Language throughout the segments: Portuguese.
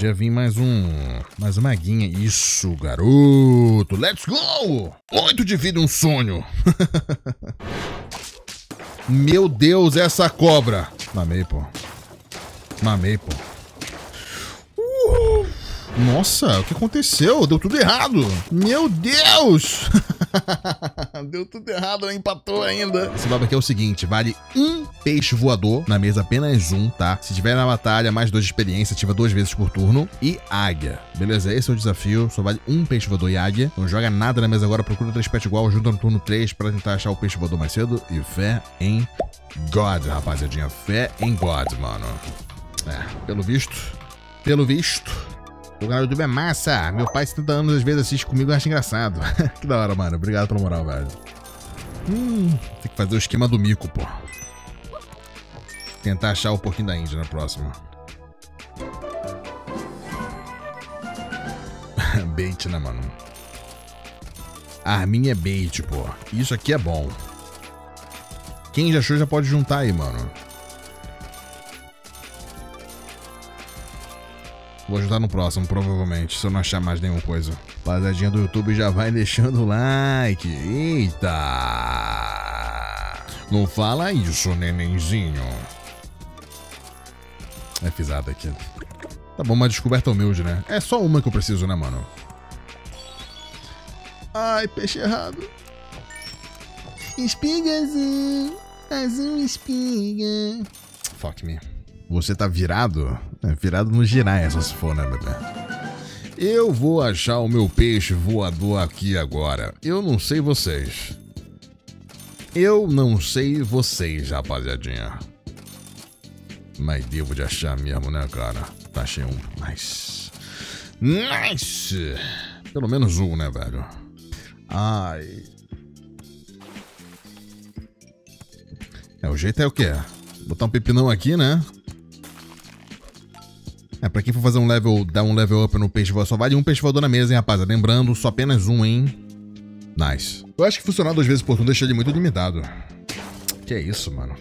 Podia vir mais um. Mais uma guinha. Isso, garoto. Let's go! Oito de vida, um sonho. Meu Deus, essa cobra. Mamei, pô. Mamei, pô. Nossa, o que aconteceu? Deu tudo errado. Meu Deus! Deu tudo errado, né? empatou ainda. Esse baba aqui é o seguinte: vale um peixe voador, na mesa apenas um, tá? Se tiver na batalha, mais dois de experiência, ativa duas vezes por turno. E águia. Beleza? Esse é o desafio. Só vale um peixe voador e águia. Não joga nada na mesa agora, procura três pets igual, ajuda no turno 3 pra tentar achar o peixe voador mais cedo. E fé em God, rapaziadinha. Fé em God, mano. É, pelo visto. Pelo visto. O YouTube é massa. Meu pai, 70 anos, às vezes assiste comigo e acha engraçado. que da hora, mano. Obrigado pela moral, velho. Hum, tem que fazer o esquema do mico, pô. Tentar achar o pouquinho da Índia na próxima. bait, né, mano? Arminha é bait, pô. Isso aqui é bom. Quem já achou já pode juntar aí, mano. Vou ajudar no próximo, provavelmente, se eu não achar mais nenhuma coisa. Rapaziadinha do YouTube já vai deixando o like. Eita! Não fala isso, nenenzinho. É pisada aqui. Tá bom, uma descoberta humilde, né? É só uma que eu preciso, né, mano? Ai, peixe errado. Espiga azul. Azul espiga. Fuck me. Você tá virado? É, virado no girar, só se for, né, bebê? Eu vou achar o meu peixe voador aqui agora. Eu não sei vocês. Eu não sei vocês, rapaziadinha. Mas devo de achar mesmo, né, cara? Tá achei um. Nice. Nice! Pelo menos um, né, velho? Ai. É, o jeito é o quê? Botar um pepinão aqui, né? É, pra quem for fazer um level, dar um level up no voador, só vale um voador na mesa, hein, rapaz? Lembrando, só apenas um, hein? Nice. Eu acho que funcionar duas vezes por turno deixa ele muito limitado. Que é isso, mano?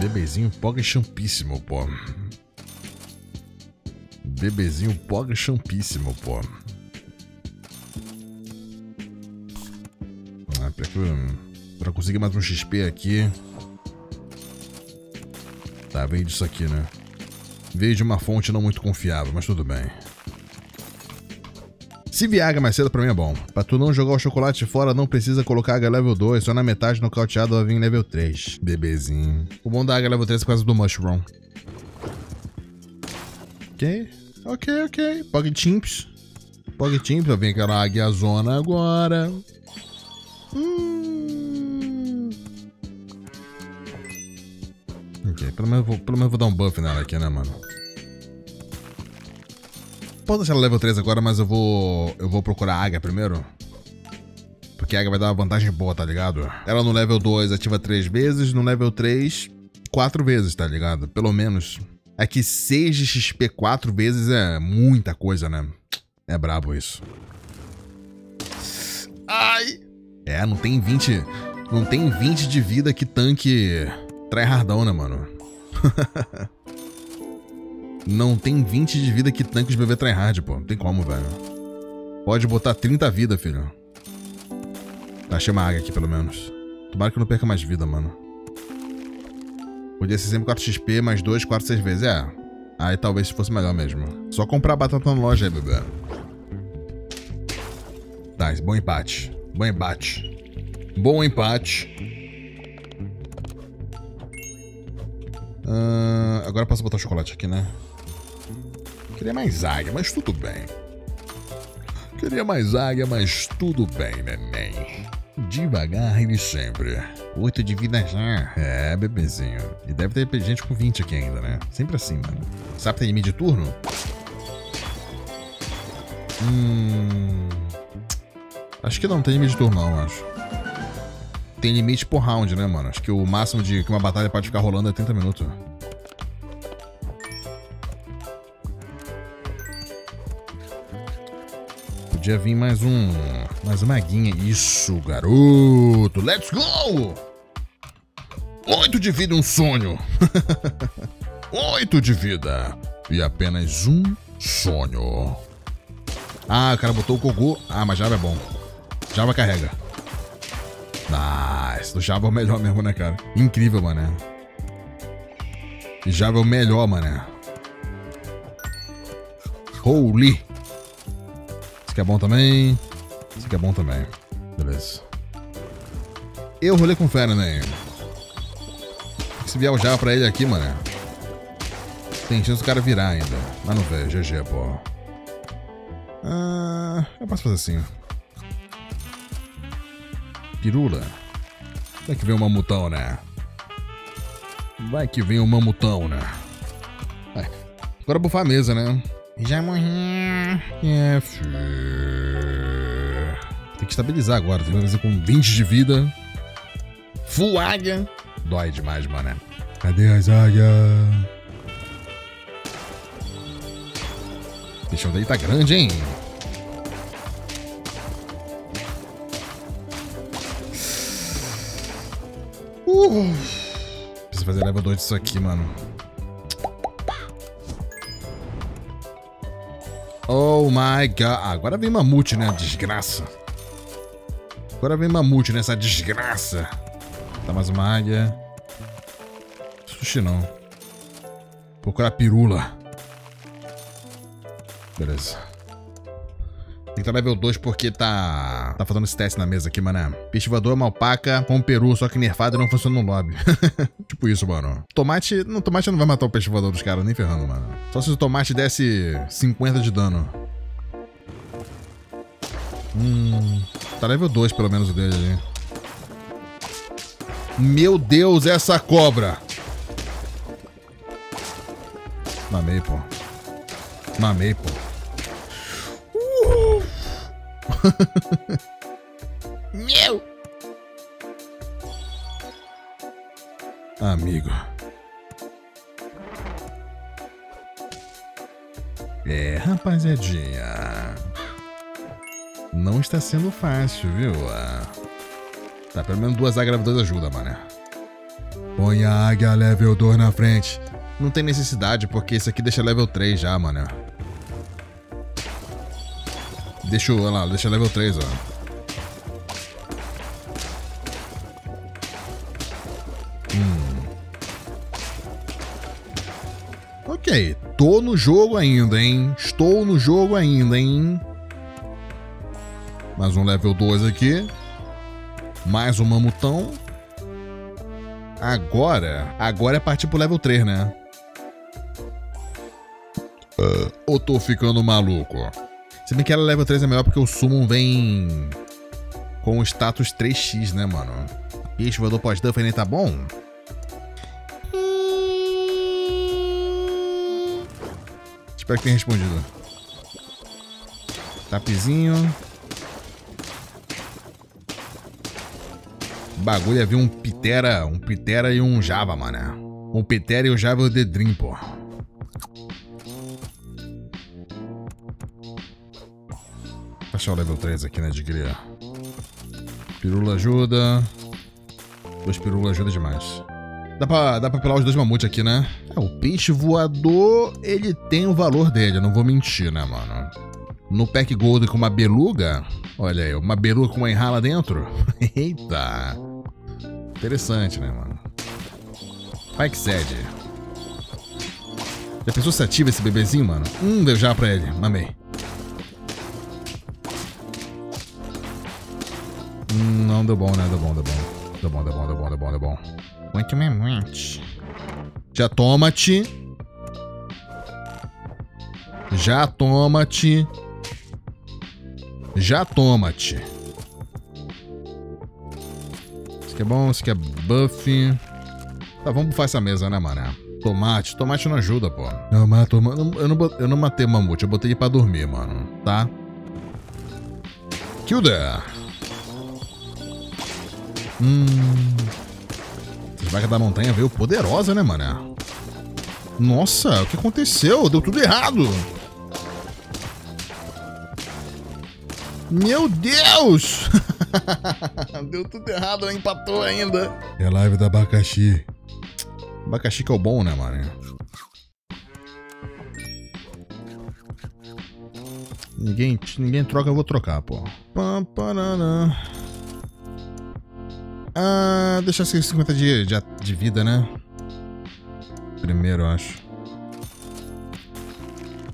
Bebezinho poga champíssimo, pô. Bebezinho poga champíssimo, pô. Ah, pra, pra conseguir mais um XP aqui. Tá, veio disso aqui, né? Veio de uma fonte não muito confiável, mas tudo bem. Se Viaga mais cedo pra mim é bom. Pra tu não jogar o chocolate fora, não precisa colocar H level 2, só na metade nocauteado vai vir level 3. Bebezinho. O bom da H level 3 é por causa do Mushroom. Ok, ok, ok. Pog Chimps. Pog Chimps, vai vir aquela águia zona agora. Pelo menos, vou, pelo menos vou dar um buff nela aqui, né, mano? Posso deixar ela level 3 agora, mas eu vou. Eu vou procurar a Águia primeiro. Porque a Águia vai dar uma vantagem boa, tá ligado? Ela no level 2 ativa 3 vezes, no level 3, 4 vezes, tá ligado? Pelo menos. É que 6 de XP 4 vezes é muita coisa, né? É brabo isso. Ai! É, não tem 20. Não tem 20 de vida que tanque tryhardão, né, mano? Não tem 20 de vida que tanque de bebê tryhard, pô. Não tem como, velho. Pode botar 30 vida, filho. Achei uma águia aqui, pelo menos. Tomara que eu não perca mais vida, mano. Podia ser sempre 4 XP, mais 2, 4, 6 vezes. É. Aí talvez fosse melhor mesmo. Só comprar batata na loja aí, bebê. Tá, bom empate. Bom empate. Bom empate. Uh, agora posso botar chocolate aqui, né? Queria mais águia, mas tudo bem. Queria mais águia, mas tudo bem, neném. Devagar e sempre. Oito de vida já. É, bebezinho. E deve ter gente com 20 aqui ainda, né? Sempre assim, mano. Sabe tem limite de turno? Hum. Acho que não tem limite de turno, não, acho. Tem limite por round, né, mano? Acho que o máximo de que uma batalha pode ficar rolando é 30 minutos. Podia vir mais um. Mais uma guinha. Isso, garoto. Let's go! Oito de vida, um sonho. Oito de vida. E apenas um sonho. Ah, o cara botou o Kogu. Ah, mas Java é bom. Java carrega. Nice. O Java é o melhor mesmo, né, cara? Incrível, mano. Java é o melhor, mano. Holy. Isso aqui é bom também. Isso aqui é bom também. Beleza. Eu rolei com fera, né? Se vier o Java pra ele aqui, mano. Tem chance do cara virar ainda. Mas não vê, GG, pô. Ah, eu posso fazer assim. Pirula. Vai que vem um mamutão, né? Vai que vem um mamutão, né? Vai. Agora bufar a mesa, né? Já morri. É, Tem que estabilizar agora. Tem que fazer com 20 de vida. Full águia. Dói demais, mano. Cadê as águias? Esse chão daí tá grande, hein? Uh. Preciso fazer level 2 disso aqui, mano. Oh my god. Ah, agora vem mamute, né? Desgraça. Agora vem mamute nessa desgraça. Tá mais uma águia. Sushi não. Procurar pirula. Beleza. Estar level 2 porque tá. Tá fazendo esse teste na mesa aqui, mano. Peixe voador, malpaca com peru, só que nerfado não funciona no lobby. tipo isso, mano. Tomate. Não, tomate não vai matar o peixe voador dos caras, nem ferrando, mano. Só se o tomate desse 50 de dano. Hum. Tá level 2 pelo menos o dele ali. Meu Deus, essa cobra! Mamei, pô. Mamei, pô. Meu! Amigo. É, rapaziadinha. Não está sendo fácil, viu? Tá, pelo menos duas águias level 2 ajuda, mano. Põe a águia level 2 na frente. Não tem necessidade, porque esse aqui deixa level 3 já, mano. Deixa, olha lá, deixa level 3, ó. Hum. Ok, tô no jogo ainda, hein? Estou no jogo ainda, hein? Mais um level 2 aqui. Mais um mamutão. Agora, agora é partir pro level 3, né? Uh, ou tô ficando maluco? Se bem que ela level 3 é melhor porque o Summon vem com o status 3x, né, mano? Ixi, o voador pós-duff ainda tá bom? Espero que tenha respondido. Tapizinho. bagulho havia um Pitera, um Pitera e um Java, mano. Um Pitera e o Java The Dream, pô. Achar o level 3 aqui, né, de cria. Pirula ajuda. Dois pirula ajuda demais. Dá pra, dá pra pelar os dois mamutes aqui, né? É, o peixe voador, ele tem o valor dele, eu não vou mentir, né, mano? No pack gold com uma beluga, olha aí, uma beluga com uma enrala dentro. Eita. Interessante, né, mano? Pike Zed. Já pensou se ativa esse bebezinho, mano? Hum, deu já pra ele. Mamei. Não deu bom, né? Deu bom, deu bom. Deu bom, deu bom, deu bom, deu bom, deu bom. Muito. Já toma-te. Já toma-te. Já toma-te. Isso aqui é bom, isso aqui é buff. Tá, vamos buffar essa mesa, né, mano? Tomate. Tomate não ajuda, pô. Eu, mato, eu, não, eu não matei mamute, eu botei ele pra dormir, mano. Tá? Kill there. Hum. Vaca da montanha veio poderosa, né, mano? Nossa, o que aconteceu? Deu tudo errado. Meu Deus! Deu tudo errado, empatou ainda. É live da abacaxi. Abacaxi que é o bom, né, mano? Ninguém, ninguém troca, eu vou trocar, pô. Pam, parará. Ah, deixa 50 de, de, de vida, né? Primeiro, eu acho.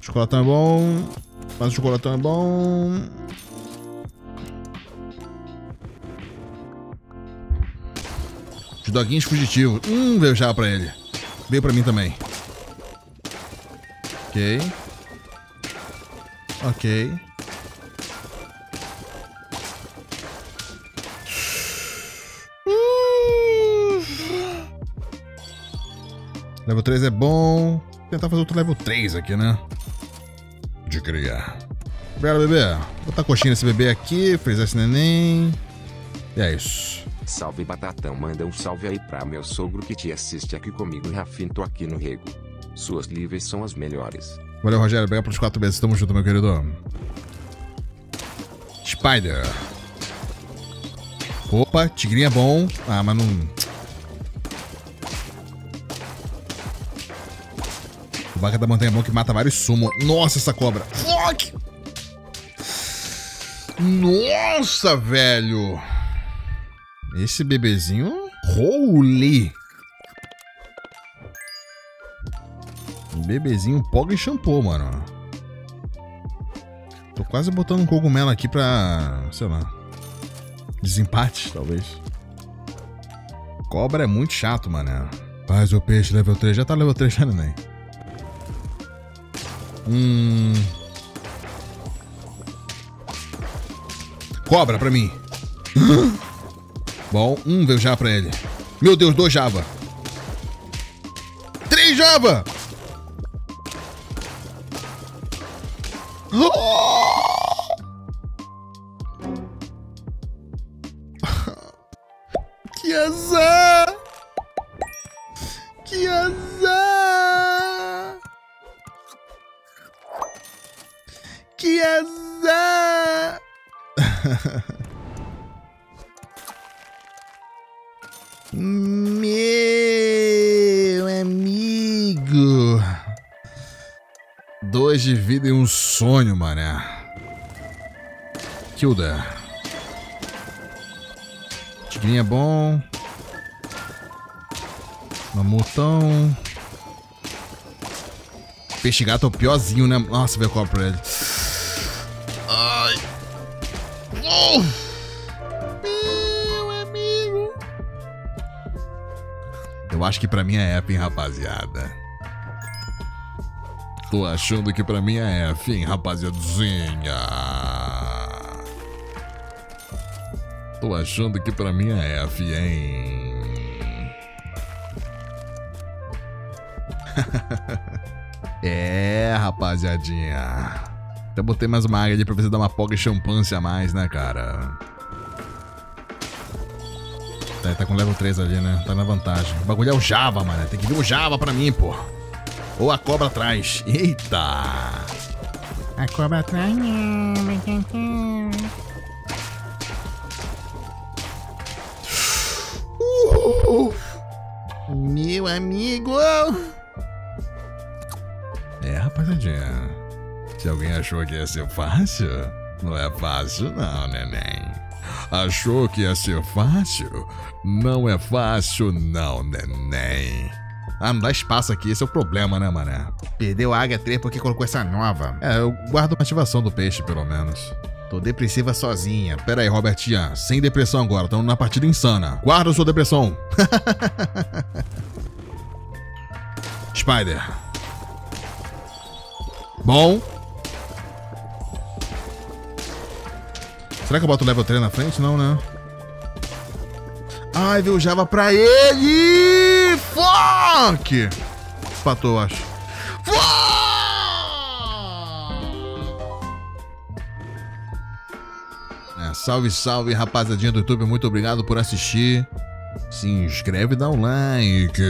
Chocolatão é bom. Mas o chocolatão é bom. Os doguinhos fugitivos. Hum, veio já pra ele. Veio pra mim também. Ok. Ok. Level 3 é bom. Vou tentar fazer outro level 3 aqui, né? De criar. Bela, bebê. Vou botar a coxinha nesse bebê aqui, frisar esse neném. E é isso. Salve Batatão, manda um salve aí pra meu sogro que te assiste aqui comigo, Rafinho, tô aqui no rego. Suas livres são as melhores. Valeu, Rogério. Pega pros quatro meses. Tamo junto, meu querido. Spider. Opa, tigrinho é bom. Ah, mas não... O Baca da Montanha bom que mata vários sumo. Nossa, essa cobra. Fuck! Nossa, velho. Esse bebezinho... Holy! Bebezinho pog e shampoo, mano. Tô quase botando um cogumelo aqui pra... Sei lá. Desempate, talvez. Cobra é muito chato, mano. Faz o peixe level 3. Já tá level 3 já, neném. Hum... Cobra pra mim. Bom, um veio já pra ele. Meu Deus, dois Java. Três Java! Que azar! Meu amigo! Dois de vida e um sonho, mané. Kilda. Tigrinho é bom. Mamutão. Peixe gato é o piorzinho, né? Nossa, veio copo pra ele. Meu amigo. Eu acho que pra mim é F, hein, rapaziada. Tô achando que pra mim é F, hein, rapaziadinha. Tô achando que pra mim é F, hein. é, rapaziadinha. Até botei mais uma área ali pra você dar uma poga e champanhe a mais, né, cara? Tá, tá com level 3 ali, né? Tá na vantagem. O bagulho é o Java, mano. Tem que vir o Java pra mim, pô. Ou a cobra atrás. Eita! A cobra atrás. Uh, meu amigo! É, rapaziadinha. Se alguém achou que ia ser fácil, não é fácil não, neném. Achou que ia ser fácil? Não é fácil não, neném. Ah, não dá espaço aqui, esse é o problema, né, mané? Perdeu a águia 3 porque colocou essa nova. É, eu guardo a ativação do peixe, pelo menos. Tô depressiva sozinha. Pera aí, Robertinha. Sem depressão agora. Estamos na partida insana. Guarda sua depressão. Spider. Bom. Será que eu boto o level 3 na frente? Não, né? Ai, veio Java pra ele! Fuck! Empatou, eu acho. Fuck! É, salve, salve, rapaziadinha do YouTube. Muito obrigado por assistir. Se inscreve e dá um like.